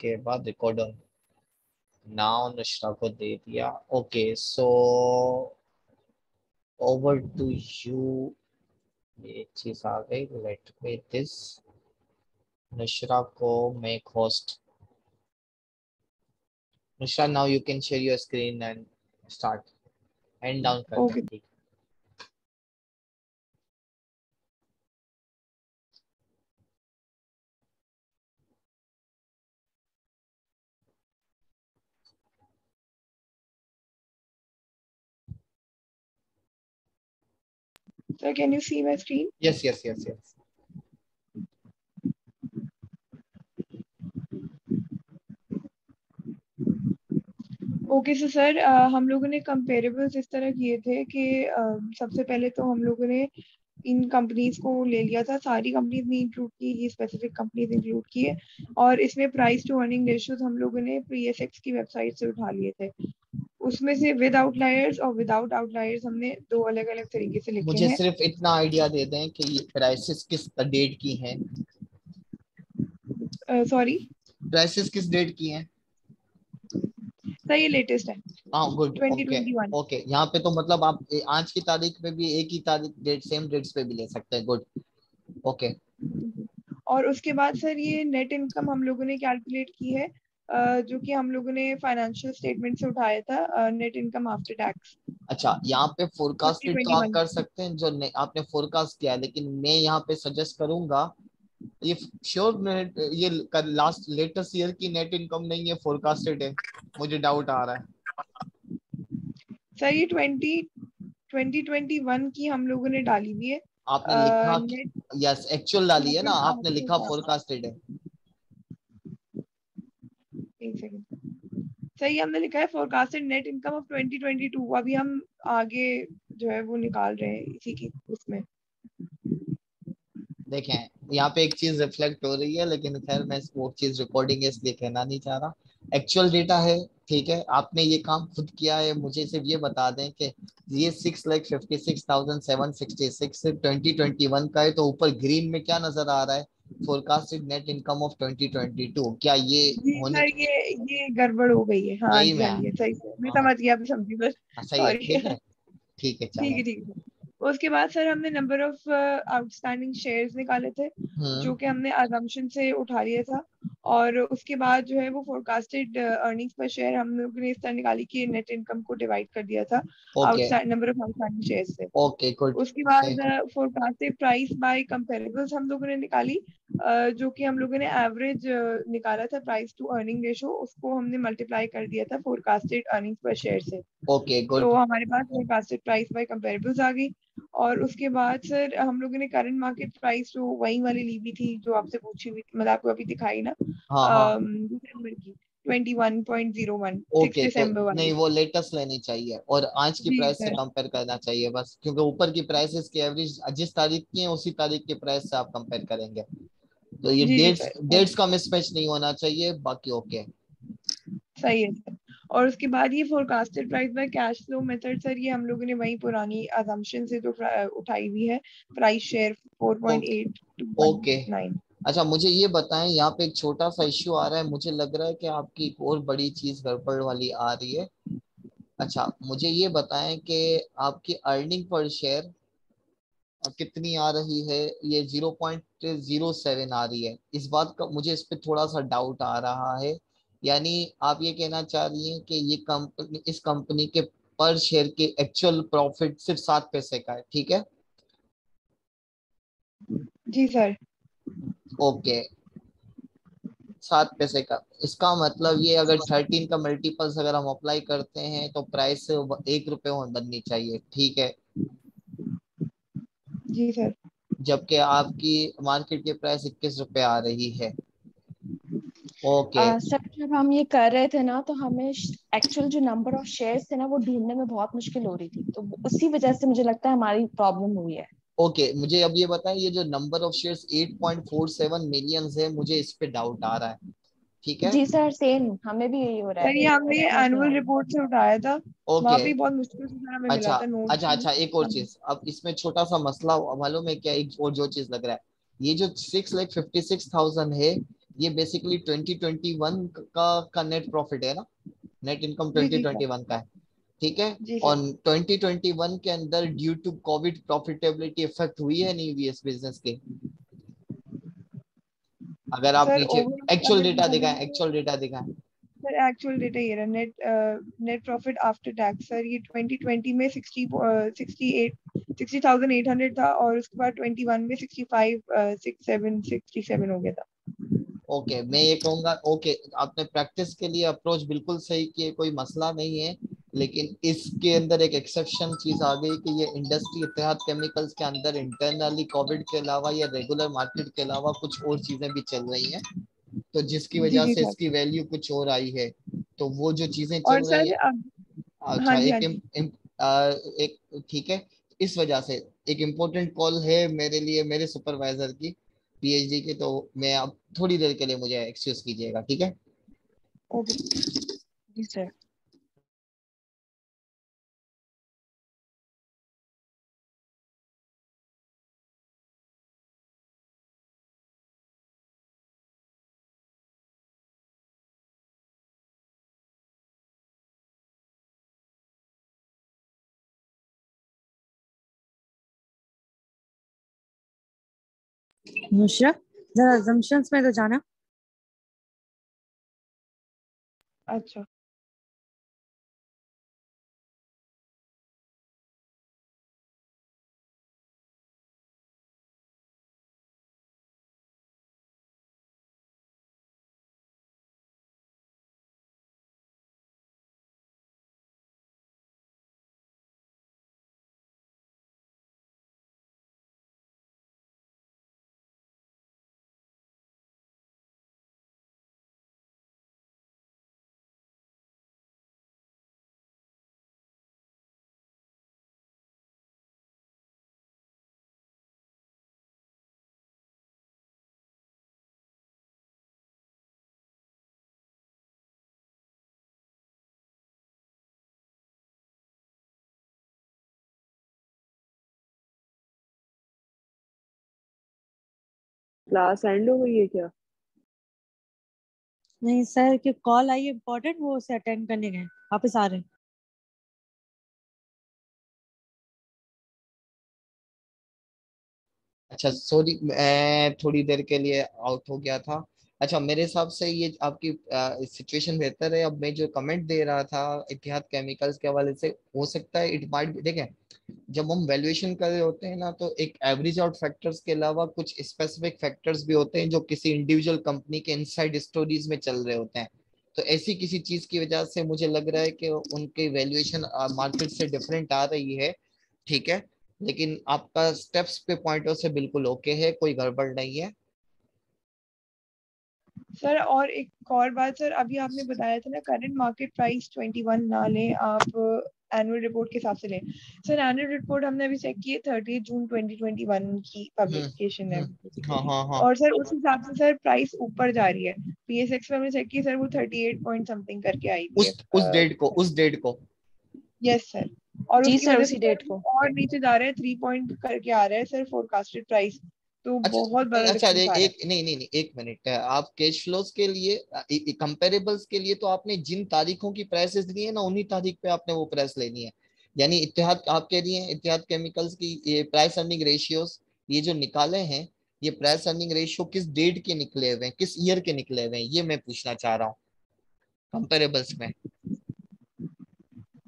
उसके बाद record on now नुशरा को दे दिया। Okay so over to you ये चीज़ आ गई। लेट मी दिस नुशरा को make host Nushra now you can share your screen and start and down कर Okay. So can you see my screen? Yes, yes, yes, yes. Okay sir sir हम लोगों ने कंपेरेबल्स इस तरह किए थे कि uh, सबसे पहले तो हम लोगों ने इन कंपनीज़ को ले लिया था। सारी कंपनीज़ ने इंक्लूड की ये स्पेसिफिक कंपनीज़ इंक्लूड किए और इसमें प्राइस टू अर्निंग रेशियोज हम लोगों ने पीएसएक्स की वेबसाइट से उठा लिए थे। उसमें से विद आउटलायर्स और विदाउट आउटलायर्स हमने दो अलग अलग तरीके से लिखे मुझे हैं। सिर्फ़ इतना आइडिया दे दें कि ये प्राइसेस किस डेट की हैं। सॉरी प्राइसेस किस डेट की हैं? सर ये लेटेस्ट है। हाँ गुड ओके 2021 ओके यहाँ पे तो मतलब आप आज की तारीख पे भी एक ही तारीख डेट सेम डेट्स पे भी ले सकते हैं गुड ओके और उसके बाद सर ये नेट इनकम हम लोगों ने कैलकुलेट की है जो कि हम लोगों ने फाइनेंशियल स्टेटमेंट से उठाया था नेट इनकम आफ्टर टैक्स अच्छा यहाँ पे फोरकास्टेड तो आप कर सकते हैं जो आपने फोरकास्ट किया लेकिन मैं यहाँ पे सजेस्ट करूँगा ये श्योर नेट ये लास्ट लेटेस्ट ईयर की नेट इनकम नहीं है फोरकास्टेड है। मुझे डाउट आ रहा है। सर ये 20 2021 की हम लोगों ने डाली हुई है। आपने लिखा यस एक्चुअल डाली है ना आपने लिखा फोरकास्टेड है। एक सेकंड सर ये हमने लिखा है फोरकास्टेड नेट इनकम ऑफ़ 2022 अभी हम आगे जो है वो निकाल रहे हैं इसी की उसमें देखें यहाँ पे एक चीज़ रिफ्लेक्ट हो रही है लेकिन खैर मैं वो चीज़ रिकॉर्डिंग है इसलिए कहना नहीं चाह रहा। एक्चुअल डेटा है ठीक है आपने ये काम खुद किया है मुझे सिर्फ़ ये बता दें कि ये six lakh fifty six thousand seven sixty six twenty twenty one का है तो ऊपर ग्रीन में क्या नज़र आ रहा है? Forecasted net income of twenty twenty two क्या ये होने ये ये गड़बड़ हो गई है। हाँ हाँ सही मैं। समझ गया समझी हाँ, सही है ठीक है ठीक है ठीक है। उसके बाद सर हमने नंबर ऑफ़ आउटस्टैंडिंग शेयर्स निकाले थे हाँ. जो कि हमने अजम्पशन से उठा लिया था और उसके बाद जो है वो फोरकास्टेड अर्निंग्स पर शेयर हम लोगों ने इस तरह निकाली कि नेट इनकम को डिवाइड कर दिया था okay number of outstanding shares से। ओके गुड उसके बाद फोरकास्टेड प्राइस बाय कंपेरेबल्स हम लोगों ने निकाली अ, जो कि हम लोगों ने एवरेज निकाला था प्राइस टू अर्निंग रेशो उसको हमने मल्टीप्लाई कर दिया था फोरकास्टेड अर्निंग्स पर शेयर से। ओके गुड तो हमारे पास फोरकास्टेड प्राइस बाय कंपेरेबल्स आ गई। और उसके बाद सर हम लोगों ने करंट मार्केट प्राइस जो वही वाली ली हुई थी जो आपसे पूछी हुई मतलब आपको अभी दिखाई ना हाँ हाँ। दिसंबर की 21.01 ओके दिसंबर तो नहीं वो लेटेस्ट लेनी चाहिए और आज की प्राइस से। कंपेयर करना चाहिए बस क्योंकि ऊपर की प्राइसेस की एवरेज जिस तारीख की है उसी तारीख के प्राइस से आप कंपेयर करेंगे। तो ये डेट्स डेट्स का मिसमैच नहीं होना चाहिए बाकी ओके सही है और उसके बाद ये forecasted price by cash flow method sir ये हम लोगों ने वही पुरानी अजम्पशन से जो उठाई हुई है। Price share 4.8 okay. अच्छा मुझे ये बताएँ यहाँ पे एक छोटा सा इश्यू आ रहा है। मुझे लग रहा है कि आपकी एक और बड़ी चीज़ गड़बड़ वाली आ रही है। अच्छा मुझे ये बताएँ कि आपकी अर्निंग पर शेयर कितनी आ रही है? ये ज़ीरो पॉइंट ज़ीरो सेवन आ रही है। इस बात का मुझे इस पे थोड़ा सा डाउट आ रहा है। यानी आप ये कहना चाह रही हैं कि ये कंपनी इस कंपनी के पर शेयर के एक्चुअल प्रॉफिट सिर्फ़ सात पैसे का है ठीक है? जी सर ओके सात पैसे का। इसका मतलब ये अगर थर्टीन का मल्टीपल्स अगर हम अप्लाई करते हैं तो प्राइस एक रुपए बननी चाहिए ठीक है? जी सर जबकि आपकी मार्केट की प्राइस इक्कीस रुपए आ रही है। ओके। आ, सर जब हम ये कर रहे थे ना तो हमें एक्चुअल जो नंबर ऑफ़ शेयर्स थे ना वो ढूँढने में बहुत मुश्किल हो रही थी। तो उसी वजह से मुझे लगता है हमारी प्रॉब्लम हुई है। ओके okay, मुझे अब ये बताएँ ये जो नंबर ऑफ़ शेयर्स 8.47 मिलियंस है मुझे इस पे डाउट आ रहा है। ठीक है? जी सर सेम हमें भी यही हो रहा सर है। ये हमने एनुअल रिपोर्ट से उठाया था। वहाँ ओके। भी बहुत मुश्किल से हमें मिला अच्छा था नोट अच्छा अच्छा एक और चीज़। अब इसमें छोटा सा मसला मालूम है क्या एक और जो चीज़ लग रहा है। ये जो six lakh fifty six thousand है ये बेसिकली 2021 का का नेट प्रॉफिट है ना? नेट इनकम जी, जी, 2021 का है। ठीक है? और 2021 के अंदर due to covid profitability effect हुई है नहीं हुई इस बिज़नेस के? अगर आप नीचे एक्चुअल डेटा दिखाएँ एक्चुअल डेटा दिखाएँ। सर एक्चुअल डेटा ये रहा। Net net profit after tax sir ये 2020 में 60 68 60800 था और उसके बाद 21 में 65 67 67 हो गया था। ओके मैं ये कहूँगा ओके आपने प्रैक्टिस के लिए अप्रोच बिल्कुल सही किए कोई मसला नहीं है लेकिन इसके अंदर एक एक्सेप्शन चीज़ आ गई कि ये इंडस्ट्री इतिहाद केमिकल्स के अंदर इंटरनली कोविड के अलावा या रेगुलर मार्केट के अलावा कुछ और चीज़ें भी चल रही हैं तो जिसकी वजह से इसकी वैल्यू कुछ और आई है तो वो जो चीज़ें चल रही है अच्छा हाँ एक हाँ इम, इम, आ, एक ठीक है इस वजह से एक इम्पोर्टेंट कॉल है मेरे लिए मेरे सुपरवाइजर की पीएचडी के तो मैं अब थोड़ी देर के लिए मुझे एक्सक्यूज कीजिएगा, ठीक है? ओके जी सर नुशरा। जरा assumptions में तो जाना। अच्छा। क्लास एंड हो गई है क्या? नहीं सर की कॉल आई है इम्पोर्टेंट वो उसे अटेंड करने गए। वापस आ रहे हैं। अच्छा सॉरी मैं थोड़ी देर के लिए आउट हो गया था। अच्छा मेरे हिसाब से ये आपकी सिचुएशन बेहतर है। अब मैं जो कमेंट दे रहा था इतिहाद केमिकल्स के हवाले से, हो सकता है इट माइट देखें, जब हम वैल्यूएशन कर रहे होते हैं ना तो एक एवरेज आउट फैक्टर्स के अलावा कुछ स्पेसिफिक फैक्टर्स भी होते हैं जो किसी इंडिविजुअल कंपनी के इनसाइड स्टोरीज में चल रहे होते हैं। तो ऐसी किसी चीज़ की वजह से मुझे लग रहा है कि उनकी वैल्यूएशन मार्केट से डिफरेंट आ रही है, ठीक है? लेकिन आपका स्टेप्स पे पॉइंटों से बिल्कुल ओके है, कोई गड़बड़ नहीं है। सर और एक और बात सर अभी आपने बताया था ना करंट मार्केट प्राइस 21 ना लें आप एनुअल रिपोर्ट के हिसाब से लें। सर एनुअल रिपोर्ट हमने अभी चेक की है 30 जून 2021 की पब्लिकेशन है। हाँ हाँ हाँ। और सर उस हिसाब से सर प्राइस ऊपर जा रही है। पीएसएक्स में हमने चेक की सर वो 38 पॉइंट समथिंग करके आई थी उस उस डेट को उस डेट को। यस सर और जी सर उसी डेट को। और नीचे जा रहे है थ्री पॉइंट करके आ रहा है सर फोरकास्टेड प्राइस तो बहुत बड़ा अच्छा difference आ रहा है। एक नहीं नहीं नहीं एक मिनट आप कैश फ्लोज के लिए कंपेरेबल्स के लिए तो आपने जिन तारीखों की प्राइसेस ली है ना उन्हीं तारीख पे आपने वो प्राइस लेनी है। यानी इतिहाद आप कह रही हैं इतिहाद केमिकल्स की ये प्राइस अर्निंग रेशियोज ये जो निकाले हैं ये प्राइस अर्निंग रेशियो किस डेट के निकले हुए हैं किस ईयर के निकले हुए हैं ये मैं पूछना चाह रहा हूँ कंपेरेबल्स में।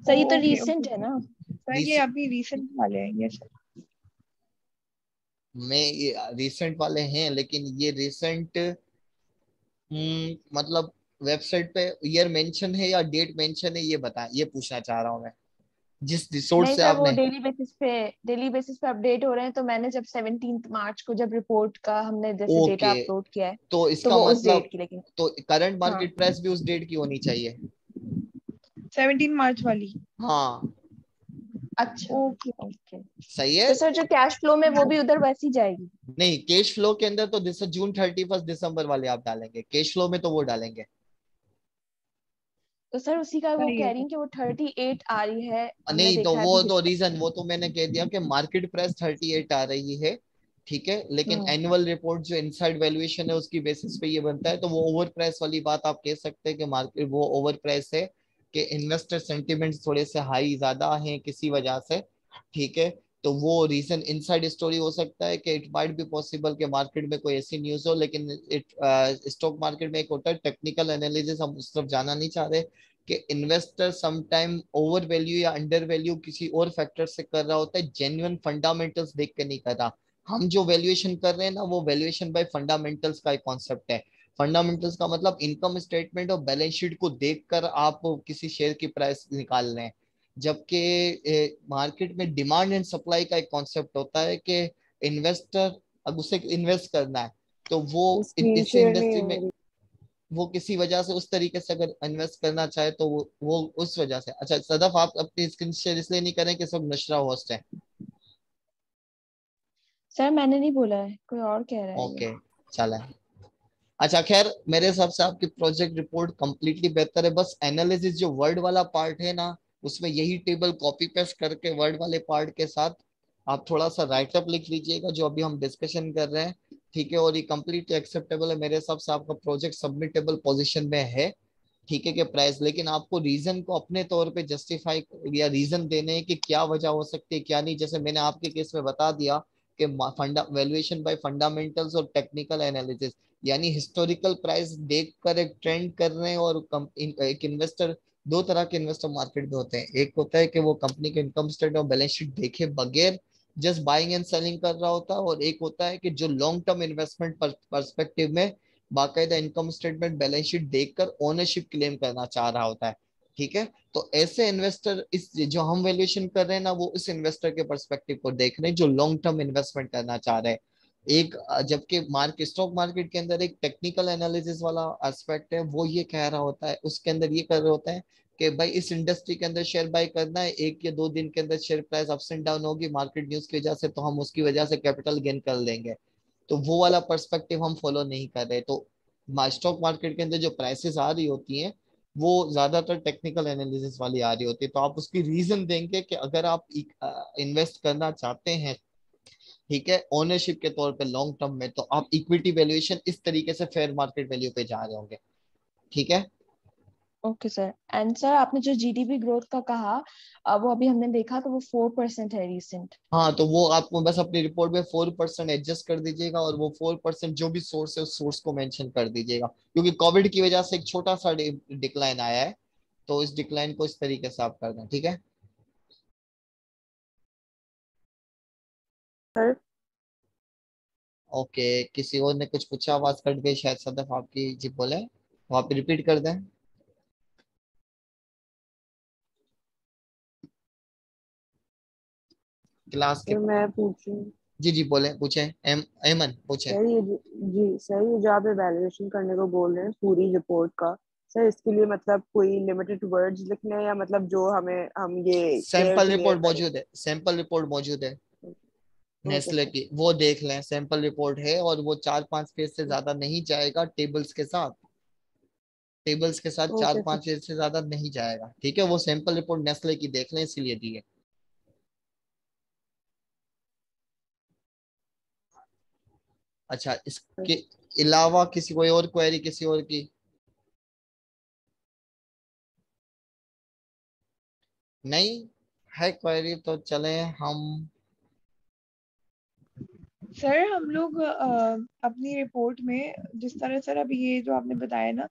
सर ये तो रिसेंट है ना? सर ये अभी रिसेंट वाले हैं यस सर। में ये रिसेंट वाले हैं लेकिन ये रिसेंट मतलब वेबसाइट पे ईयर मेंशन है या डेट मेंशन है ये बता ये पूछना चाह रहा हूँ मैं। जिस रिसोर्स से आपने डेली बेसिस पे डेली बेसिस पे अपडेट हो रहे हैं तो मैंने जब 17 मार्च को जब रिपोर्ट का हमने जैसे डेटा अपलोड किया है तो तो इसका उस मतलब की लेकिन तो करंट हाँ। मार्केट प्राइस भी उस डेट की होनी चाहिए। 17 मार्च वाली। हाँ। अच्छा। Okay okay. सही है? तो सर जो कैश फ्लो में वो भी उधर वैसी जाएगी? नहीं कैश फ्लो के अंदर तो this June thirty first December वाले आप डालेंगे। कैश फ्लो में तो वो डालेंगे। तो सर उसी का वो कह रही कि वो 38 आ रही है। नहीं तो वो तो रीजन वो तो मैंने कह दिया कि मार्केट प्राइस थर्टी एट आ रही है ठीक है? लेकिन। एनुअल रिपोर्ट जो इनसाइड वैल्यूएशन है उसकी बेसिस पे ये बनता है तो वो ओवर प्राइस वाली बात आप कह सकते हैं कि मार्केट वो ओवर प्राइस है। कि इन्वेस्टर सेंटिमेंट्स थोड़े से हाई ज़्यादा हैं किसी वजह से, ठीक है? तो वो रीजन इनसाइड स्टोरी हो सकता है कि इट माइट बी पॉसिबल कि मार्केट में कोई ऐसी न्यूज़ हो, लेकिन इट स्टॉक मार्केट में एक होता है टेक्निकल एनालिसिस हम उस तरफ़ जाना नहीं चाह रहे कि इन्वेस्टर समटाइम ओवर वैल्यू या अंडर वैल्यू किसी और फैक्टर से कर रहा होता है जेन्युइन फंडामेंटल्स देख के नहीं कर रहा। हम जो वैल्यूएशन कर रहे हैं ना, वो वैल्यूएशन बाय फंडामेंटल्स का एक कॉन्सेप्ट है। फंडामेंटल्स का मतलब इनकम स्टेटमेंट और बैलेंस शीट को देखकर आप किसी शेयर की प्राइस निकाल हैं जबकि मार्केट में डिमांड एंड सप्लाई का एक कॉन्सेप्ट होता है कि इन्वेस्टर अब उसे इन्वेस्ट करना है तो वो इस इंडस्ट्री में वो किसी वजह से उस तरीके से अगर इन्वेस्ट करना चाहे तो वो, वो उस वजह से। अच्छा सदफ आप अपनी स्क्रीन शेयर इसलिए नहीं करें कि सब नशरा होस्ट है। सर मैंने नहीं बोला है कोई और कह रहा है। ओके चले। अच्छा खैर, मेरे हिसाब से आपकी प्रोजेक्ट रिपोर्ट कंप्लीटली बेहतर है। बस एनालिसिस जो वर्ड वाला पार्ट है ना, उसमें यही टेबल कॉपी पेस्ट करके वर्ड वाले पार्ट के साथ आप थोड़ा सा राइटअप लिख लीजिएगा, जो अभी हम डिस्कशन कर रहे हैं। ठीक है, और ये कंप्लीटली एक्सेप्टेबल है। मेरे हिसाब से आपका प्रोजेक्ट सबमिटेबल पोजिशन में है। ठीक है कि प्राइस लेकिन आपको रीजन को अपने तौर पे जस्टिफाई या रीजन देने कि क्या वजह हो सकती है, क्या नहीं। जैसे मैंने आपके केस में बता दिया कि वैल्यूएशन बाय फंडामेंटल्स और टेक्निकल एनालिसिस यानी हिस्टोरिकल प्राइस देखकर एक ट्रेंड कर रहे हैं और एक इन्वेस्टर दो तरह के इन्वेस्टर मार्केट में होते हैं। एक होता है कि वो कंपनी के इनकम स्टेटमेंट और बैलेंस शीट देखे बगैर जस्ट बाइंग एंड सेलिंग कर रहा होता है और एक होता है कि जो लॉन्ग टर्म इन्वेस्टमेंट परस्पेक्टिव में बाकायदा इनकम स्टेटमेंट बैलेंस शीट देखकर ओनरशिप क्लेम करना चाह रहा होता है। ठीक है? तो ऐसे इन्वेस्टर इस, जो हम वैल्यूएशन कर रहे हैं ना, वो इस इन्वेस्टर के पर्सपेक्टिव को देख रहे हैं, जो लॉन्ग टर्म इन्वेस्टमेंट करना चाह रहे हैं। एक जबकि मार्केट स्टॉक मार्केट के अंदर एक टेक्निकल एनालिसिस वाला एस्पेक्ट है, वो ये कह रहा होता है, उसके अंदर ये कर रहे होता है कि भाई इस इंडस्ट्री के अंदर शेयर बाय करना है, एक या दो दिन के अंदर share price ups and down होगी, मार्केट न्यूज़ की वजह से तो हम उसकी वजह से कैपिटल गेन कर लेंगे। तो वो वाला पर्सपेक्टिव हम फॉलो नहीं कर रहे तो स्टॉक मार्केट के अंदर जो प्राइसेस आ रही होती हैं, वो ज़्यादातर टेक्निकल एनालिसिस वाली आ रही होती है तो आप उसकी रीजन देंगे कि अगर आप इन्वेस्ट करना चाहते हैं ठीक है? ओनरशिप के तौर पे लॉन्ग टर्म में तो आप इक्विटी वैल्यूएशन इस तरीके से फेयर मार्केट वैल्यू पे जा रहे होंगे। ठीक है? ओके सर एंड सर आपने जो जीडीपी ग्रोथ का कहा वो अभी हमने देखा तो वो फोर परसेंट है रिसेंट हाँ तो वो आपको बस अपनी रिपोर्ट में फोर परसेंट एडजस्ट कर दीजिएगा और वो फोर परसेंट जो भी सोर्स है उस सोर्स को मेंशन कर दीजिएगा। क्योंकि कोविड की वजह से एक छोटा सा डिक्लाइन आया है तो इस डिक्लाइन को इस तरीके से आप कर दें ठीक है? सर। ओके किसी और ने कुछ पूछा? आवाज़ कट गई शायद सदफ आपकी जी बोले। वो आप रिपीट कर दें। क्लास के मैं पूछूँ। जी जी बोले पूछे। एम एमन पूछे। सर ये जो- जी सर ये जो आप इवैल्यूएशन करने को बोल रहे हैं पूरी रिपोर्ट का सर इसके लिए मतलब कोई लिमिटेड वर्ड्स लिखने या मतलब जो हमें हम ये सैंपल रिपोर्ट मौजूद है सैंपल रिपोर्ट मौजूद है। नेस्ले की। वो देख लें सैंपल रिपोर्ट है और वो चार पाँच पेज से ज़्यादा नहीं जाएगा टेबल्स के साथ। टेबल्स के साथ चार पाँच पेज से ज़्यादा नहीं जाएगा ठीक है? वो सैंपल रिपोर्ट नेस्ले की देख लें इसीलिए दी है। अच्छा इसके अलावा किसी कोई और क्वेरी किसी और की? नहीं? है क्वेरी तो चले हम सर हम लोग अपनी रिपोर्ट में जिस तरह सर अभी ये जो आपने बताया ना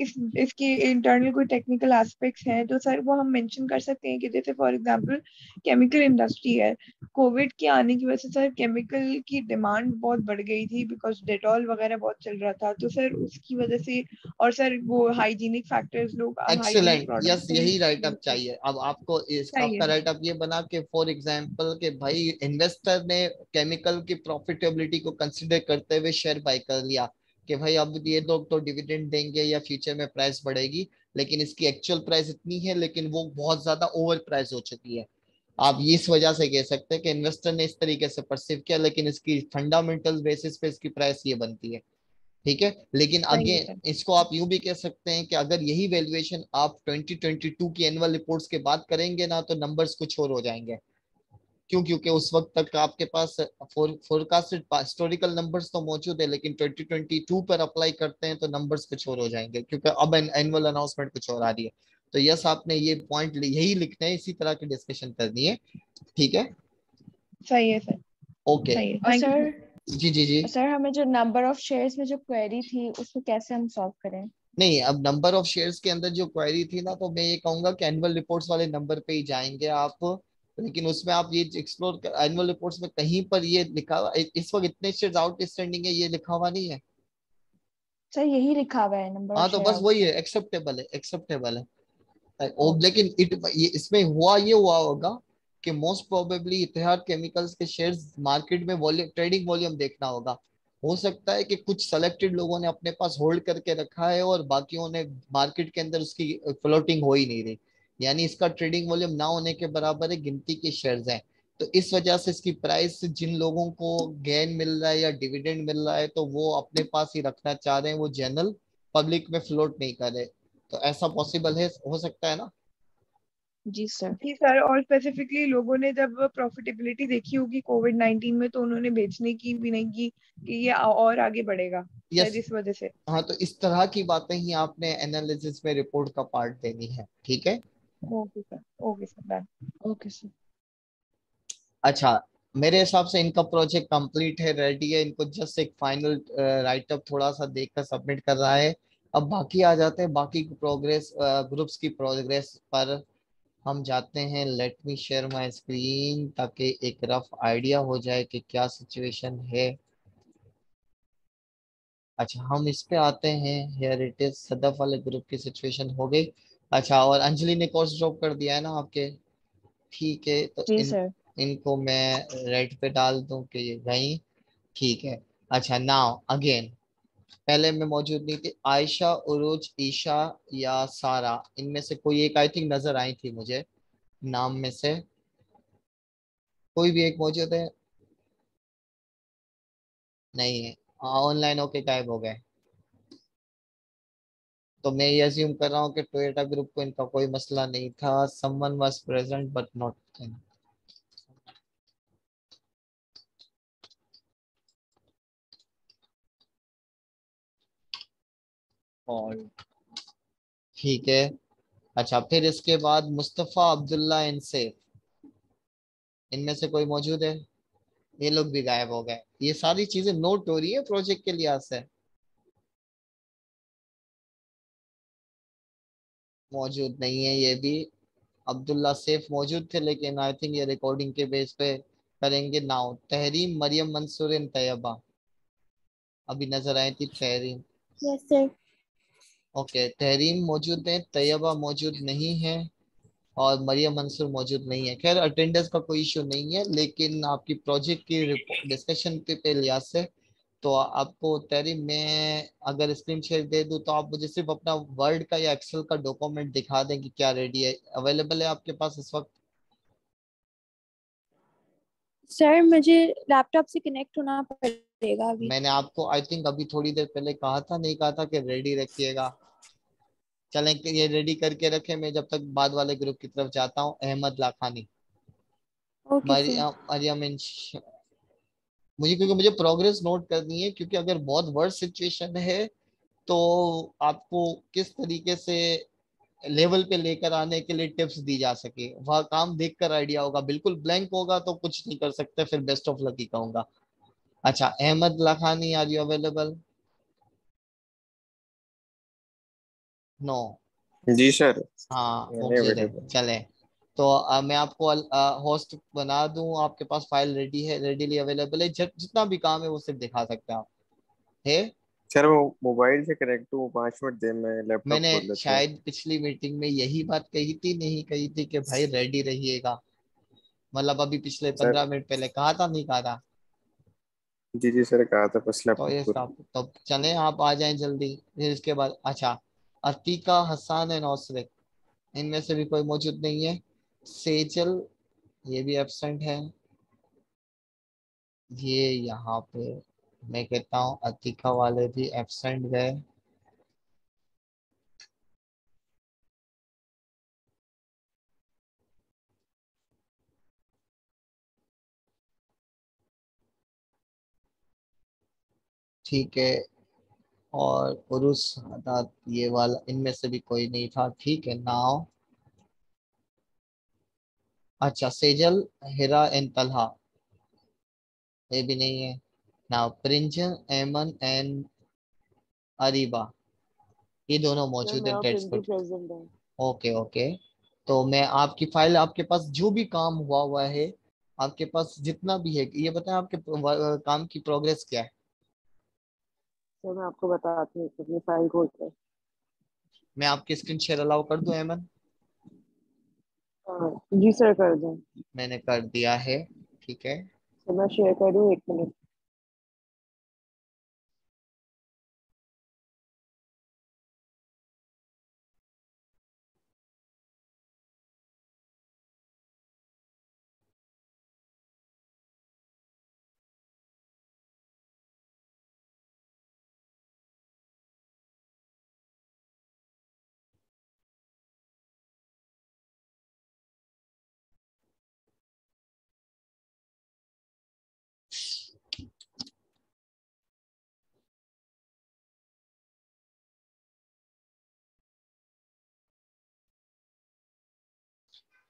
इस इसके इंटरनल कोई टेक्निकल एस्पेक्ट्स हैं तो सर वो हम मेंशन कर सकते हैं कि जैसे फॉर एग्जांपल केमिकल इंडस्ट्री है कोविड के आने की वजह से सर केमिकल की डिमांड बहुत बढ़ गई थी बिकॉज़ डेटॉल वगैरह बहुत चल रहा था तो सर उसकी वजह से और सर वो हाइजीनिक फैक्टर्स लोग एक्सीलेंट यस यही राइट अप चाहिए। अब आपको इस चाहिए। आपका राइट अप ये बना के फॉर एग्जांपल के भाई इन्वेस्टर ने केमिकल की प्रॉफिटेबिलिटी को कंसीडर करते हुए शेयर बाय कर लिया। कि भाई अब ये लोग तो डिविडेंड देंगे या फ्यूचर में प्राइस बढ़ेगी लेकिन इसकी एक्चुअल प्राइस इतनी है लेकिन वो बहुत ज़्यादा ओवर प्राइस हो चुकी है। आप ये इस वजह से कह सकते हैं कि इन्वेस्टर ने इस तरीके से परसिव किया लेकिन इसकी फंडामेंटल बेसिस पे इसकी प्राइस ये बनती है। ठीक है? लेकिन अगेन इसको आप यूँ भी कह सकते हैं कि अगर यही वैल्यूएशन आप 2022 की एनुअल रिपोर्ट्स के बाद करेंगे ना तो नंबर्स कुछ और हो जाएँगे। क्यों? क्योंकि उस वक्त तक आपके पास फोरकास्टेड हिस्टोरिकल नंबर्स तो मौजूद है लेकिन 2022 पर अप्लाई करते हैं तो नंबर्स कुछ और हो जाएँगे क्योंकि अब एनुअल अनाउंसमेंट कुछ और आ रही है। तो यस आपने ये पॉइंट यही लिखना है इसी तरह की डिस्कशन करनी है। ठीक है? सही है सर। Okay sir? जी जी जी। सर हमें जो नंबर ऑफ़ शेयर्स में जो क्वेरी थी उसको कैसे हम सॉल्व करें? नहीं अब नंबर ऑफ़ शेयर्स के अंदर जो क्वेरी थी ना तो मैं ये कहूँगा कि एनुअल रिपोर्ट्स वाले नंबर पे ही जाएँगे आप। लेकिन उसमें आप ये एक्सप्लोर एनुअल रिपोर्ट्स में कहीं पर ये लिखा इस वक्त इतने शेयर्स आउटस्टैंडिंग है ये लिखा हुआ नहीं है? सर यही लिखा हुआ है नंबर हाँ तो बस वही है एक्सेप्टेबल है एक्सेप्टेबल है। ओ, लेकिन इट ये इसमें हुआ ये हुआ होगा कि मोस्ट प्रोबेबली इतिहाद केमिकल्स के शेयर्स मार्केट में वॉल्यूम ट्रेडिंग वॉल्यूम देखना होगा। हो सकता है कि कुछ सेलेक्टेड लोगों ने अपने पास होल्ड करके रखा है और बाकियों ने मार्केट के अंदर उसकी फ्लोटिंग हो ही नहीं रही। यानी इसका ट्रेडिंग वॉल्यूम ना होने के बराबर है गिनती के शेयर्स हैं। तो इस वजह से इसकी प्राइस जिन लोगों को गेन मिल रहा है या डिविडेंड मिल रहा है तो वो अपने पास ही रखना चाह रहे हैं वो जनरल पब्लिक में फ्लोट नहीं कर रहे। तो ऐसा पॉसिबल है? हो सकता है ना? जी सर जी सर और स्पेसिफिकली लोगों ने जब प्रॉफिटेबिलिटी देखी होगी कोविड 19 में तो उन्होंने बेचने की भी नहीं की कि ये और आगे बढ़ेगा यस शायद इस वजह से। हाँ तो इस तरह की बातें ही आपने एनालिसिस में रिपोर्ट का पार्ट देनी है ठीक है? Okay sir okay sir done okay sir अच्छा मेरे हिसाब से इनका प्रोजेक्ट कंप्लीट है रेडी है। इनको जस्ट एक फाइनल राइटअप थोड़ा सा देखकर सबमिट कर रहा है। अब बाकी आ जाते हैं बाकी प्रोग्रेस ग्रुप्स की प्रोग्रेस पर हम जाते हैं। Let me share my screen ताकि एक रफ आइडिया हो जाए कि क्या सिचुएशन है। अच्छा हम इस पे आते हैं। हेयर इट इज़ सदफ वाले ग्रुप की सिचुएशन हो गई। अच्छा और अंजलि ने कोर्स ड्रॉप कर दिया है ना आपके? ठीक है तो जी इन, सर। इनको मैं रेड पे डाल दूँ कि ये गई ठीक है अच्छा नाउ अगेन पहले में मौजूद नहीं थी आयशा उरुज ईशा या सारा इनमें से कोई एक आई थिंक नज़र आई थी मुझे नाम में से। कोई भी एक मौजूद है? नहीं है। ऑनलाइन होके गायब हो गए। तो मैं ये अज्यूम कर रहा हूँ कि टोयोटा ग्रुप को इनका कोई मसला नहीं था। Someone was present but not और ठीक है। अच्छा फिर इसके बाद मुस्तफ़ा अब्दुल्ला इंसेफ इनमें से कोई मौजूद है? ये लोग भी गायब हो गए। ये सारी चीज़ें नोट हो रही है प्रोजेक्ट के लिहाज से। मौजूद नहीं है ये भी। अब्दुल्ला सेफ़ मौजूद थे लेकिन आई थिंक ये रिकॉर्डिंग के बेस पे करेंगे नाउ तहरीम मरियम मंसूर इन तैयबा। अभी नज़र आई थी Tehreem. Yes sir okay Tehreem मौजूद है तैयबा मौजूद नहीं है और मरियम मंसूर मौजूद नहीं है। खैर अटेंडेंस का कोई इशू नहीं है लेकिन आपकी प्रोजेक्ट की डिस्कशन के पे लिहाज से तो आपको तहरीम मैं अगर स्क्रीन शेयर दे दूँ तो आप मुझे सिर्फ़ अपना वर्ड का या एक्सेल का डॉक्यूमेंट दिखा दें कि क्या रेडी है अवेलेबल है आपके पास इस वक्त? सर मुझे लैपटॉप से कनेक्ट होना पड़ेगा अभी। मैंने आपको आई थिंक अभी थोड़ी देर पहले कहा था नहीं कहा था कि रेडी रखिएगा। चलें कि ये रेडी करके रखें मैं जब तक बाद वाले ग्रुप की तरफ़ जाता हूँ अहमद लाखानी। ओके मरियम मरियम मुझे क्योंकि मुझे प्रोग्रेस नोट करनी है क्योंकि अगर बहुत वर्स्ट सिचुएशन है तो आपको किस तरीके से लेवल पे लेकर आने के लिए टिप्स दी जा सके? वह काम देखकर आइडिया होगा। बिल्कुल ब्लैंक होगा तो कुछ नहीं कर सकते फिर बेस्ट ऑफ़ लक ही कहूँगा। अच्छा Ahmed Lakhani are you available no ji sir हाँ। चले। तो अ, मैं आपको होस्ट बना दूँ आपके पास फ़ाइल रेडी है रेडीली अवेलेबल है जितना भी काम है वो सिर्फ़ दिखा सकते हैं। आप है सर वो मोबाइल से कनेक्ट हूँ पाँच मिनट दे मैं लैपटॉप मैंने शायद पिछली मीटिंग में यही बात कही थी नहीं कही थी कि भाई रेडी रहिएगा। मतलब अभी पिछले पंद्रह मिनट पहले कहा था नहीं कहा था? जी जी सर कहा था बस तो ये तो चले आप आ जाएँ जल्दी। फिर इसके बाद अच्छा अतीका हसान एंड औसरिक इनमें से भी कोई मौजूद नहीं है? सेजल, ये भी एबसेंट है। ये यहाँ पे मैं कहता हूँ, अतिका वाले भी एबसेंट गए। ठीक है, और उरुस ये वाला, इनमें से भी कोई नहीं था। ठीक है नाव अच्छा सेजल हिरा एंड तलहा। ये भी नहीं है। नाउ प्रिंजन एमन एंड अरीबा ये दोनों मौजूद है टेक्स्ट प्रिंटी ओके ओके तो मैं आपकी फ़ाइल आपके पास जो भी काम हुआ हुआ है आपके पास जितना भी है ये बताएँ आपके काम की प्रोग्रेस क्या है? सर मैं आपको बताती हूँ अपनी फ़ाइल खोल कर मैं आपकी स्क्रीन शेयर अलाउ कर दूँ एमन जी सर कर दें। मैंने कर दिया है ठीक है। तो मैं शेयर करूँ एक मिनट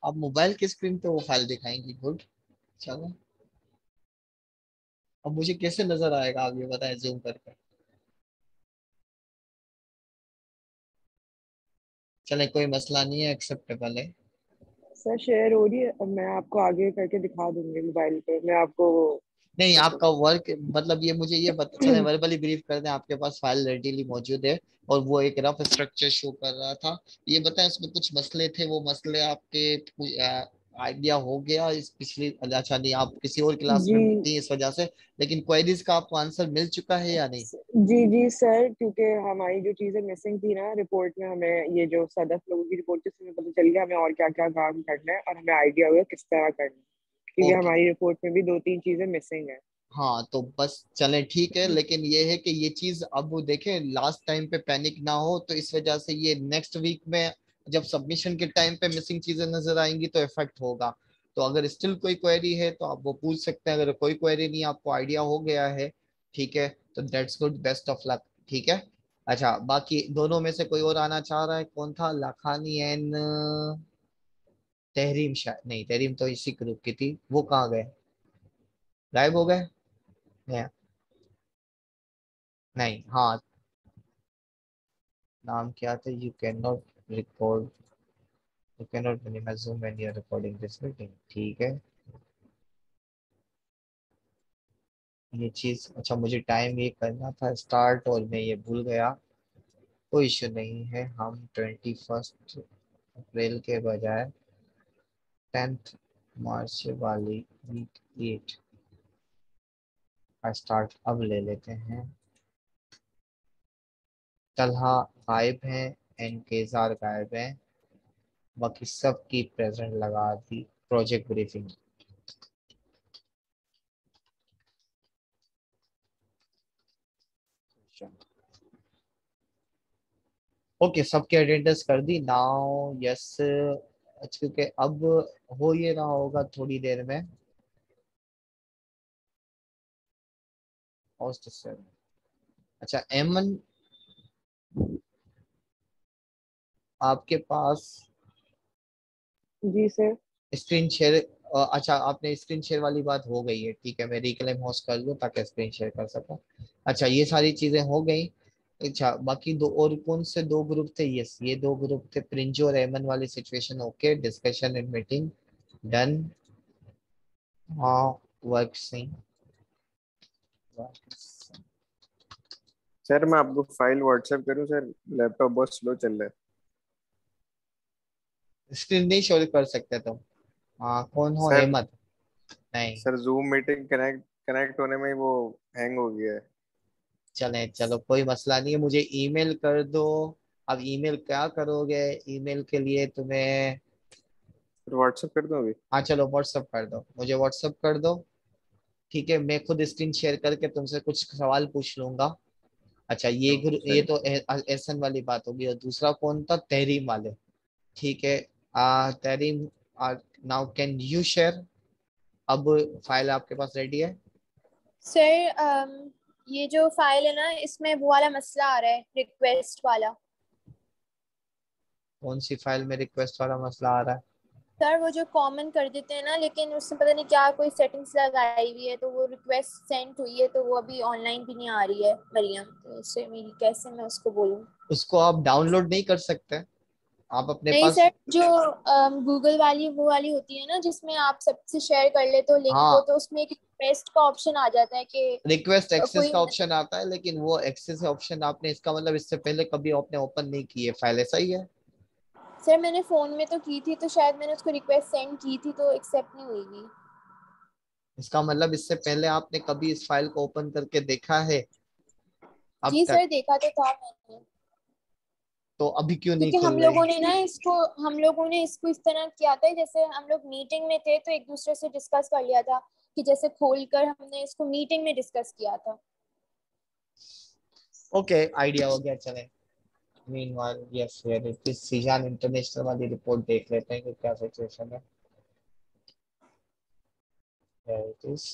आप मोबाइल की स्क्रीन पे वो फ़ाइल दिखाएँगी गुड चलो। अब मुझे कैसे नज़र आएगा, आप ये बताएँ जूम करके। चले, कोई मसला नहीं है एक्सेप्टेबल है। सर शेयर हो रही है मैं आपको आगे करके दिखा दूँगी मोबाइल पे। मैं आपको नहीं आपका वर्क मतलब ये मुझे ये बता चले वर्बली ब्रीफ कर दें आपके पास फ़ाइल रेडीली मौजूद है और वो एक रफ स्ट्रक्चर शो कर रहा था। ये बताएँ इसमें कुछ मसले थे? वो मसले आपके आइडिया हो गया इस पिछली अच्छा नहीं आप किसी और क्लास में थी इस वजह से लेकिन क्वेरीज का आपको आंसर मिल चुका है या नहीं? जी जी सर क्योंकि हमारी जो चीज़ें मिसिंग थी ना रिपोर्ट में हमें ये जो सदफ लोगों की रिपोर्ट थी उसमें पता चल गया हमें और क्या क्या काम करना है और हमें आइडिया हुआ किस तरह करना है। क्योंकि Okay. हमारी रिपोर्ट में भी दो तीन चीज़ें मिसिंग है। हाँ तो बस चले ठीक है लेकिन ये है कि ये चीज़ अब वो देखें लास्ट टाइम पे पैनिक ना हो तो इस वजह से ये नेक्स्ट वीक में जब सबमिशन के टाइम पे मिसिंग चीज़ें नज़र आएँगी तो इफ़ेक्ट होगा। तो अगर स्टिल कोई क्वेरी है तो आप वो पूछ सकते हैं। अगर कोई क्वेरी नहीं आपको आइडिया हो गया है ठीक है तो that's good best of luck ठीक है? अच्छा बाकी दोनों में से कोई और आना चाह रहा है? कौन था? लाखानी एंड तहरीम शायद नहीं, तहरीम तो इसी ग्रुप की थी। वो कहाँ गए? गायब हो गए? नहीं हाँ। नाम क्या था? You can not record you can not minimize Zoom when you are recording this meeting ठीक है। ये चीज़ अच्छा मुझे टाइम ये करना था। स्टार्ट और मैं ये भूल गया। कोई इशू नहीं है। हम ट्वेंटी फ़र्स्ट अप्रैल के बजाय टेंथ मार्च वाली वीक एट का स्टार्ट अब ले लेते हैं। तलहा गायब हैं एंड केजार गायब हैं। बाकी सब की प्रेजेंट लगा दी प्रोजेक्ट ब्रीफिंग ओके सबके अटेंडेंस कर दी। नाउ यस क्योंकि अब हो ये रहा होगा थोड़ी देर में। अच्छा एमन आपके पास जी सर। स्क्रीन शेयर अच्छा आपने स्क्रीन शेयर वाली बात हो गई है ठीक है मैं रिक्लेम होस्ट कर दूँ ताकि स्क्रीन शेयर कर सकूँ। अच्छा ये सारी चीज़ें हो गई अच्छा बाकी दो और कौन से दो ग्रुप थे? यस ये दो ग्रुप थे प्रिंजो और एमन वाली situation okay discussion and meeting done हाँ वर्क सिंह सर मैं आपको फ़ाइल व्हाट्सएप करूँ सर लैपटॉप बहुत स्लो चल रहा है। स्क्रीन नहीं शो कर सकते तुम हाँ कौन हो? सर- नहीं। Sir Zoom meeting connect connect होने में वो हैंग हो गया है। चले चलो कोई मसला नहीं है मुझे ईमेल कर दो। अब ईमेल क्या करोगे? ईमेल के लिए तुम्हें व्हाट्सएप कर दूँ अभी। हाँ चलो व्हाट्सअप कर दो। मुझे व्हाट्सअप कर दो। ठीक है मैं खुद स्क्रीन शेयर करके तुमसे कुछ सवाल पूछ लूँगा। अच्छा ये तो गुरु ये तो एहसन वाली बात होगी। और दूसरा कौन था? तहरीम वाले। ठीक है आ, Tehreem now can you share अब फ़ाइल आपके पास रेडी है। सर ये जो फ़ाइल है ना इसमें वो वाला मसला आ रहा है रिक्वेस्ट वाला। कौन सी फ़ाइल में रिक्वेस्ट वाला मसला आ रहा है? सर वो जो कॉमन कर देते हैं ना लेकिन उसमें पता नहीं क्या कोई सेटिंग्स लगाई हुई है तो वो रिक्वेस्ट सेंड हुई है तो वो अभी ऑनलाइन भी नहीं आ रही है मरियम। तो इससे मेरी कैसे मैं उसको बोलूँ? उसको आप डाउनलोड नहीं कर सकते। आप अपने नहीं पास सर जो गूगल वाली वो वाली होती है ना जिसमें आप सबसे शेयर कर लेते हो लिंक हाँ। को तो उसमें एक रिक्वेस्ट का ऑप्शन आ जाता है कि रिक्वेस्ट एक्सेस का ऑप्शन आता है लेकिन वो एक्सेस ऑप्शन आपने इसका मतलब इससे पहले कभी आपने ओपन नहीं की है फ़ाइल ऐसा ही है? सर मैंने फ़ोन में तो की थी तो शायद मैंने उसको रिक्वेस्ट सेंड की थी तो एक्सेप्ट नहीं हुई इसका मतलब इससे पहले आपने कभी इस फ़ाइल को ओपन करके देखा है? जी सर देखा तो था मैंने। तो अभी क्यों नहीं क्योंकि हम लोगों ने ना इसको हम लोगों ने इसको इस तरह किया था जैसे हम लोग मीटिंग में थे तो एक दूसरे से डिस्कस कर लिया था कि जैसे खोलकर हमने इसको मीटिंग में डिस्कस किया था। ओके आइडिया हो गया चले। Meanwhile yes here it is Sheezan international वाली रिपोर्ट देख लेते हैं कि क्या सिचुएशन है। There it is.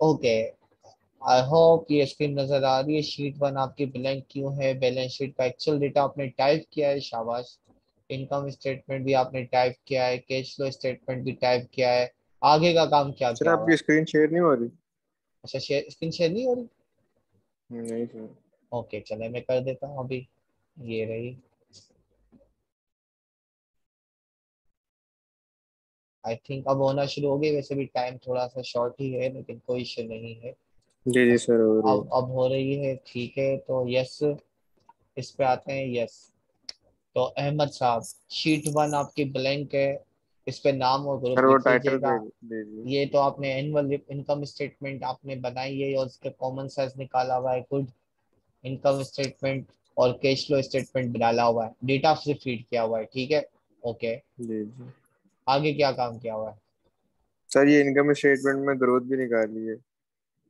Okay I hope ये स्क्रीन नज़र आ रही है। शीट वन आपकी ब्लैंक क्यों है? बैलेंस शीट का एक्चुअल डेटा आपने टाइप किया है शाबाश। इनकम स्टेटमेंट भी आपने टाइप किया है कैश फ्लो स्टेटमेंट भी टाइप किया है। आगे का काम क्या सर आपकी स्क्रीन शेयर नहीं हो रही। अच्छा शेयर स्क्रीन शेयर नहीं हो रही? नहीं सर ओके चले मैं कर देता हूँ अभी। ये रही। आई थिंक अब होना शुरू हो गई वैसे भी टाइम थोड़ा सा शॉर्ट ही है लेकिन कोई इश्यू नहीं है। जी जी सर हो रही अब अब हो रही है ठीक है तो यस इस पे आते हैं यस तो अहमद साहब शीट वन आपकी ब्लैंक है इस पे नाम और ग्रुप लिख ये तो आपने एनुअल इनकम स्टेटमेंट आपने बनाई है और उसके कॉमन साइज़ निकाला हुआ है गुड इनकम स्टेटमेंट और कैश फ्लो स्टेटमेंट डाला हुआ है। डेटा से फ़ीड किया हुआ है ठीक है? ओके जी जी। आगे क्या काम किया हुआ है? सर ये इनकम स्टेटमेंट में ग्रोथ भी निकाली है।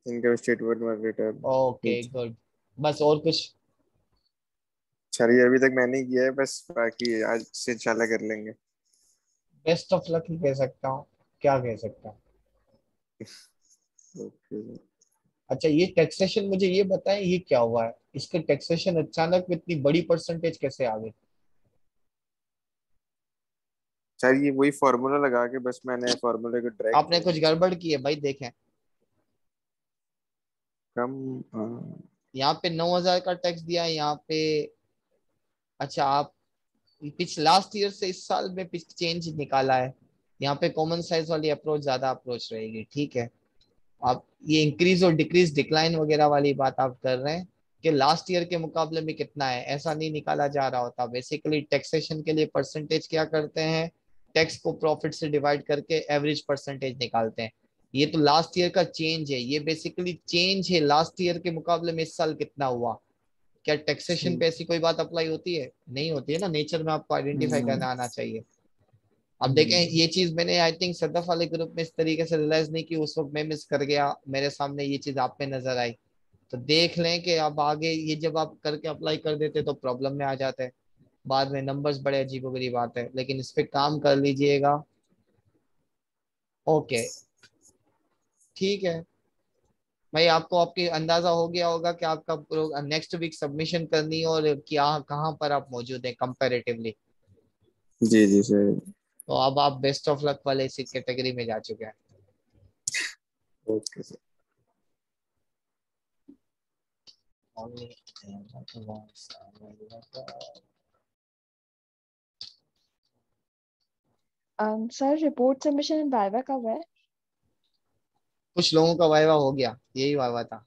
इनकम स्टेटमेंट वाले टैब ओके गुड बस और कुछ? सर ये अभी तक मैंने किया है बस बाकी आज से इंशाल्लाह कर लेंगे। बेस्ट ऑफ़ लक ही कह सकता हूँ। क्या कह सकता हूँ? ओके अच्छा ये टैक्सेशन मुझे ये बताएँ ये क्या हुआ है? इसके टैक्सेशन अचानक में इतनी बड़ी परसेंटेज कैसे आ गई? सर ये वही फार्मूला लगा के बस मैंने फार्मूले को ड्रैग आपने कुछ गड़बड़ की है भाई देखें। कम हाँ, यहाँ पे नौ हज़ार का टैक्स दिया है यहाँ पे अच्छा आप पिछले लास्ट ईयर से इस साल में पिछ चेंज निकाला है। यहाँ पे कॉमन साइज़ वाली अप्रोच ज़्यादा अप्रोच रहेगी ठीक है? आप ये इंक्रीज और डिक्रीज डिक्लाइन वगैरह वाली बात आप कर रहे हैं कि लास्ट ईयर के मुकाबले में कितना है? ऐसा नहीं निकाला जा रहा होता। बेसिकली टैक्सेशन के लिए परसेंटेज क्या करते हैं? टैक्स को प्रॉफिट से डिवाइड करके एवरेज परसेंटेज निकालते हैं। ये तो लास्ट ईयर का चेंज है। ये बेसिकली चेंज है। लास्ट ईयर के मुकाबले में इस साल कितना हुआ? क्या टैक्सेशन पे ऐसी कोई बात अप्लाई होती है? नहीं होती है ना? नेचर में आपको आइडेंटिफाई हम्म। करना आना चाहिए। अब देखें ये चीज़ मैंने आई थिंक सदफ वाले ग्रुप में इस तरीके से रियलाइज़ नहीं की उस वक्त मैं मिस कर गया। मेरे सामने ये चीज़ आप पे नज़र आई। तो देख लें कि अब आगे ये जब आप करके अप्लाई कर देते तो प्रॉब्लम में आ जाते हैं। बाद में नंबर्स बड़े अजीबो गरीब आते हैं। लेकिन इस पे काम कर लीजिएगा। ओके ठीक है। भाई आपको आपके अंदाज़ा हो गया होगा कि आपका नेक्स्ट वीक सबमिशन करनी है और क्या कहाँ पर आप मौजूद हैं कंपैरेटिवली जी जी सर तो अब आप बेस्ट ऑफ़ लक वाले इसी कैटेगरी में जा चुके हैं। Okay sir. Sir report submission viva कब है? कुछ लोगों का वाइवा हो गया यही वाइवा था।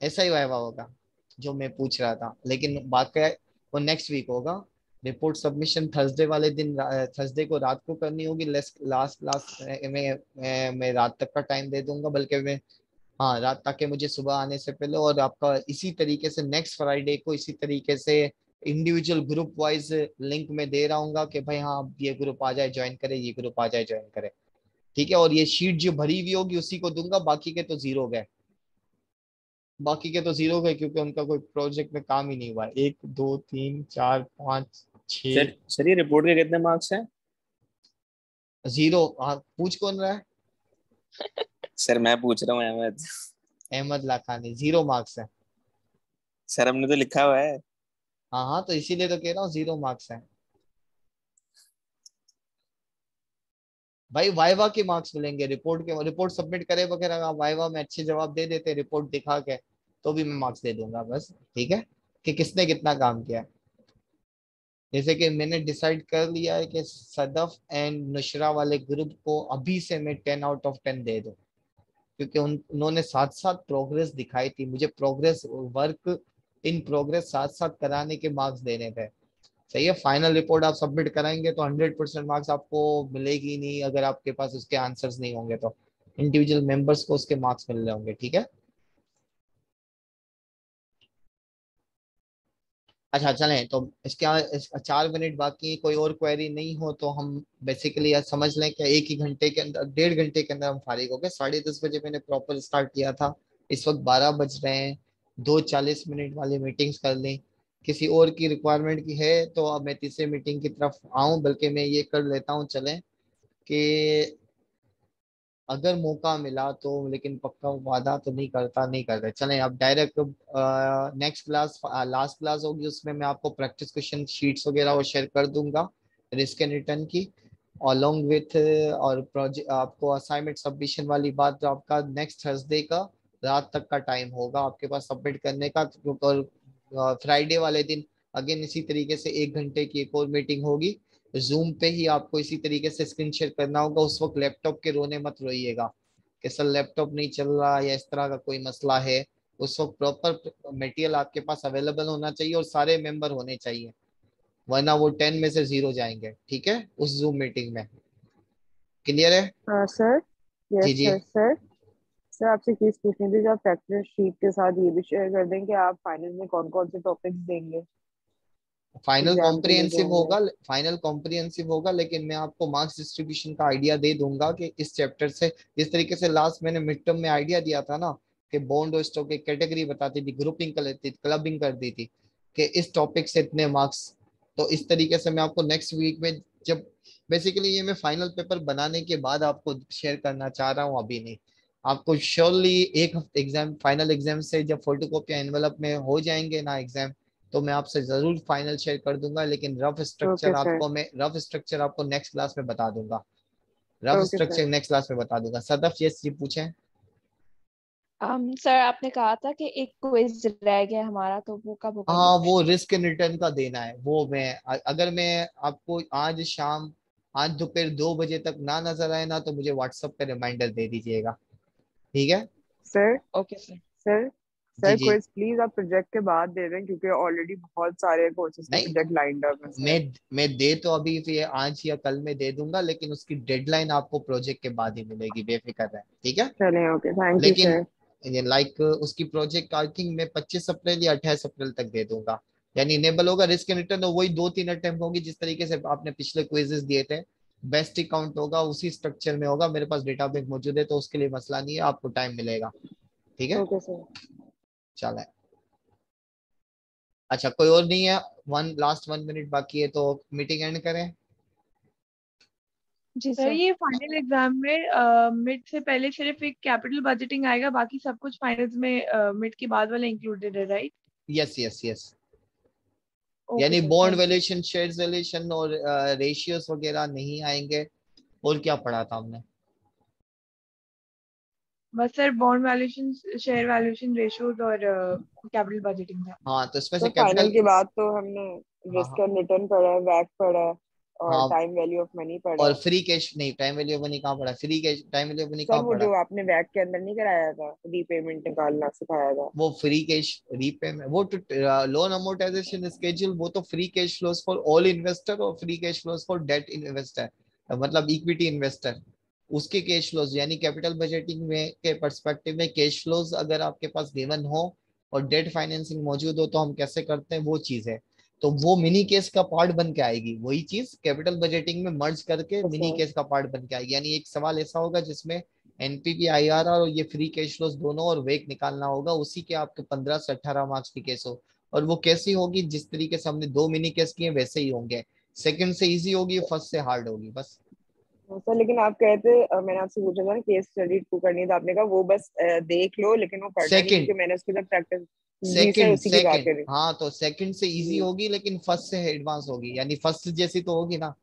ऐसा ही वाइवा होगा जो मैं पूछ रहा था। लेकिन बाकी वो नेक्स्ट वीक होगा। रिपोर्ट सबमिशन थर्सडे वाले दिन थर्सडे को रात को करनी होगी। लास्ट लास्ट में मैं, मैं रात तक का टाइम दे दूँगा बल्कि मैं हाँ रात ताकि मुझे सुबह आने से पहले और आपका इसी तरीके से नेक्स्ट फ्राइडे को इसी तरीके से इंडिविजुअल ग्रुप वाइज लिंक में दे रहा हूँ कि भाई हाँ ये ग्रुप आ जाए ज्वाइन करे ये ग्रुप आ जाए ज्वाइन करे। ठीक है? और ये शीट जो भरी हुई होगी उसी को दूँगा बाकी के तो ज़ीरो गए। बाकी के तो ज़ीरो गए क्योंकि उनका कोई प्रोजेक्ट में काम ही नहीं हुआ एक दो तीन चार पाँच सर ये रिपोर्ट के कितने मार्क्स हैं? ज़ीरो हाँ पूछ कौन रहा है? सर मैं पूछ रहा हूँ अहमद। अहमद लाखानी ज़ीरो मार्क्स है। सर हमने तो लिखा हुआ है। हाँ हाँ तो इसीलिए तो कह रहा हूँ ज़ीरो मार्क्स है। भाई वाइवा के मार्क्स मिलेंगे रिपोर्ट के रिपोर्ट सबमिट करे वगैरह वाइवा में अच्छे जवाब दे देते रिपोर्ट दिखा के तो भी मैं मार्क्स दे दूँगा बस, ठीक है? कि किसने कितना काम किया। जैसे कि मैंने डिसाइड कर लिया है कि सदफ एंड नुशरा वाले ग्रुप को अभी से मैं टेन आउट ऑफ़ टेन दे दूँ। क्योंकि उन, उन्होंने साथ साथ प्रोग्रेस दिखाई थी, मुझे प्रोग्रेस वर्क इन प्रोग्रेस साथ साथ कराने के मार्क्स देने थे। सही है फाइनल रिपोर्ट आप सबमिट कराएँगे तो हंड्रेड परसेंट मार्क्स आपको मिलेगी नहीं अगर आपके पास उसके आंसर्स नहीं होंगे तो। इंडिविजुअल मेंबर्स को उसके मार्क्स मिल रहे होंगे, ठीक है? अच्छा चलें तो इसके इस, चार मिनट बाकी, कोई और क्वेरी नहीं हो तो हम बेसिकली समझ लें कि एक ही घंटे के अंदर, डेढ़ घंटे के अंदर हम फारिग हो गए। साढ़े दस बजे मैंने प्रॉपर स्टार्ट किया था। इस वक्त बारह बज रहे हैं। दो चालीस मिनट वाली मीटिंग्स कर लें। किसी और की रिक्वायरमेंट की है तो अब मैं तीसरे मीटिंग की तरफ़ आऊँ, बल्कि मैं ये कर लेता हूँ, चलें, कि अगर मौका मिला तो लेकिन पक्का वादा तो नहीं करता नहीं करता। चलें, अब direct next class last class होगी, उसमें मैं आपको प्रैक्टिस क्वेश्चन शीट्स वगैरह वो शेयर कर दूँगा रिस्क एंड रिटर्न की। अलॉन्ग विथ और प्रोजेक्ट आपको असाइनमेंट सबमिशन वाली बात तो आपका नेक्स्ट थर्सडे का, रात तक का टाइम होगा आपके पास सबमिट करने का, और फ्राइडे वाले दिन अगेन इसी तरीके से एक घंटे की एक और मीटिंग होगी। जूम पे ही आपको इसी तरीके से स्क्रीन शेयर करना होगा। उस वक्त लैपटॉप के रोने मत रोइएगा कि सर लैपटॉप नहीं चल रहा या इस तरह का कोई मसला है। उस वक्त प्रॉपर मटेरियल आपके पास अवेलेबल होना चाहिए और सारे मेंबर होने चाहिए। वरना वो टेन में से ज़ीरो जाएँगे ठीक है? उस जूम मीटिंग में। क्लियर है? सर uh, yes, जी जी। सर सर आपसे चीज़ पूछनी थी जब प्रैक्टिस शीट के साथ ये भी शेयर कर दें कि आप फाइनल में कौन कौन से टॉपिक्स देंगे। फाइनल कॉम्प्रिहेंसिव होगा फाइनल कॉम्प्रिहेंसिव होगा लेकिन मैं आपको मार्क्स डिस्ट्रीब्यूशन का आइडिया दे दूँगा कि इस चैप्टर से जिस तरीके से लास्ट मैंने मिड टर्म में आइडिया दिया था ना कि बॉन्ड और स्टॉक की कैटेगरी बताती थी ग्रुपिंग कर लेती थी क्लबिंग कर दी थी कि इस टॉपिक से इतने मार्क्स तो इस तरीके से मैं आपको नेक्स्ट वीक में जब बेसिकली ये मैं फाइनल पेपर बनाने के बाद आपको शेयर करना चाह रहा हूँ अभी नहीं। आपको श्योरली एक हफ़्ते एग्ज़ाम फाइनल एग्ज़ाम से जब फ़ोटो कॉपी एनवेलप में हो जाएँगे ना एग्ज़ाम तो मैं आपसे ज़रूर फाइनल शेयर कर दूँगा लेकिन रफ स्ट्रक्चर okay, आपको मैं रफ स्ट्रक्चर आपको नेक्स्ट क्लास में बता दूँगा। रफ स्ट्रक्चर नेक्स्ट क्लास में बता दूँगा। सदफ यस जी पूछें। Um, सर आपने कहा था कि एक क्विज रह गया हमारा तो वो कब होगा? हाँ वो रिस्क एंड रिटर्न का देना है। वो मैं अगर मैं आपको आज शाम आज दोपहर दो बजे तक ना नज़र आए ना तो मुझे व्हाट्सएप पे रिमाइंडर दे दीजिएगा। ठीक है? Sir okay sir sir sir quiz please आप प्रोजेक्ट के बाद दे दें क्योंकि ऑलरेडी बहुत सारे कोर्सेज के प्रोजेक्ट लाइंड अप हैं मैं मैं दे तो अभी ये आज या कल में दे दूँगा लेकिन उसकी डेडलाइन आपको प्रोजेक्ट के बाद ही मिलेगी बेफिक्र रहे ठीक है? चलें ओके थैंक यू लेकिन लाइक उसकी प्रोजेक्ट आई थिंक मैं 25 अप्रैल या 28 अप्रैल तक दे दूँगा। यानी इनेबल होगा रिस्क एंड रिटर्न वही दो तीन अटेम्प्ट होगी जिस तरीके से आपने पिछले क्विजेस दिए थे। बेस्ट अकाउंट होगा उसी स्ट्रक्चर में होगा मेरे पास डेटा बैंक मौजूद है तो उसके लिए मसला नहीं है आपको टाइम मिलेगा। ठीक है? ओके सर चले अच्छा कोई और नहीं है? वन लास्ट वन मिनट बाकी है तो मीटिंग एंड करें। जी सर ये फाइनल एग्ज़ाम में मिड से पहले सिर्फ़ एक कैपिटल बजटिंग आएगा बाकी सब कुछ फाइनल्स में मिड के बाद वाला इंक्लूडेड है राइट यस यस यस यानी बॉन्ड वैल्यूएशन शेयर्स वैल्यूएशन और रेशियोस वगैरह नहीं आएँगे और क्या पढ़ा था हमने? बस sir bond valuation share valuation ratios और कैपिटल बजटिंग था। हाँ तो इसमें से तो कैपिटल की बात तो हमने रिस्क एंड रिटर्न पढ़ा है वैक पढ़ा। है और टाइम वैल्यू ऑफ़ मनी पढ़ा। और फ्री कैश नहीं टाइम वैल्यू ऑफ़ मनी कहाँ पढ़ा? Free cash time value of money कहाँ पढ़ा? वो जो आपने के अंदर नहीं कराया था रीपेमेंट निकालना सिखाया था। वो फ्री कैश रीपेमेंट वो तो लोन अमोर्टाइजेशन स्केड्यूल वो तो free cash flows for all investor और free cash flows for debt investor मतलब इक्विटी इन्वेस्टर उसके कैश फ्लोज यानी कैपिटल बजटिंग में के परस्पेक्टिव में कैश फ्लोज अगर आपके पास गिवन हो और डेट फाइनेंसिंग मौजूद हो तो हम कैसे करते हैं वो चीज़ है। तो वो मिनी केस का पार्ट बन के आएगी। वही चीज़ कैपिटल बजटिंग में मर्ज करके मिनी केस का पार्ट बन के आएगी। यानी एक सवाल ऐसा होगा जिसमें एनपीपी आई आर और ये फ्री कैश फ्लोज दोनों और वेक निकालना होगा उसी के आपके पंद्रह से अठारह मार्क्स की केस हो। और वो कैसी होगी जिस तरीके से हमने दो मिनी केस किए वैसे ही होंगे। सेकंड से इजी होगी फ़र्स्ट से हार्ड होगी बस। सर लेकिन आप कहते थे मैंने आपसे पूछा था ना केस स्टडी टू करनी है तो आपने कहा वो बस देख लो लेकिन वो पढ़ नहीं क्योंकि मैंने उसके साथ प्रैक्टिस सेकंड सेकंड हाँ। तो सेकंड से इजी होगी लेकिन फ़र्स्ट से एडवांस होगी यानी फ़र्स्ट जैसी तो होगी ना।